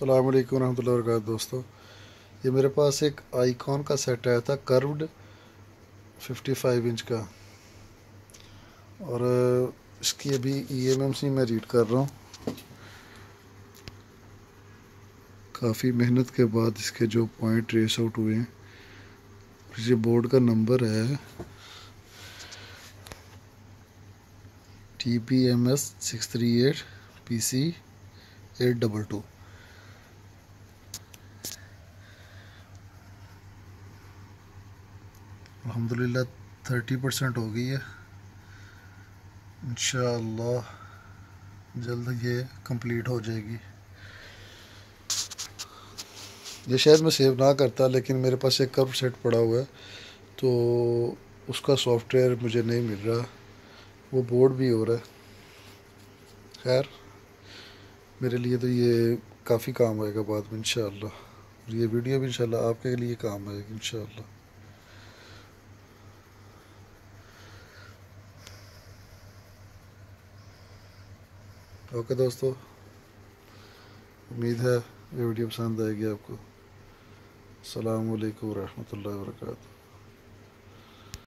السلام علیکم ورحمۃ اللہ وبرکاتہ دوستو، یہ میرے پاس ایک آئی کون کا سیٹ آیا تھا، کروڈ ففٹی فائیو انچ کا۔ اور اس کی ابھی ای ایم ایم سی میں ریڈ کر رہا ہوں۔ کافی محنت کے بعد اس کے جو پوائنٹ ٹریس آؤٹ ہوئے ہیں یہ بورڈ کا نمبر ہے T P M S six three eight P C eight double two الحمدللہ تھرٹی پرسنٹ ہو گئی ہے۔ انشاءاللہ جلد یہ کمپلیٹ ہو جائے گی۔ یہ شاید میں سیو نہ کرتا، لیکن میرے پاس ایک کرو سیٹ پڑا ہوا ہے، تو اس کا سافٹ ویئر مجھے نہیں مل رہا۔ وہ بورڈ بھی ہو رہا ہے۔ خیر، میرے لیے تو یہ کافی کام آئے گا بعد میں انشاءاللہ، اور یہ ویڈیو بھی انشاءاللہ آپ کے لیے کام آئے گی انشاءاللہ۔ اوکے دوستو، امید ہے یہ ویڈیو پسند آئے گی آپ کو۔ السلام علیکم ورحمۃ اللہ وبرکاتہ۔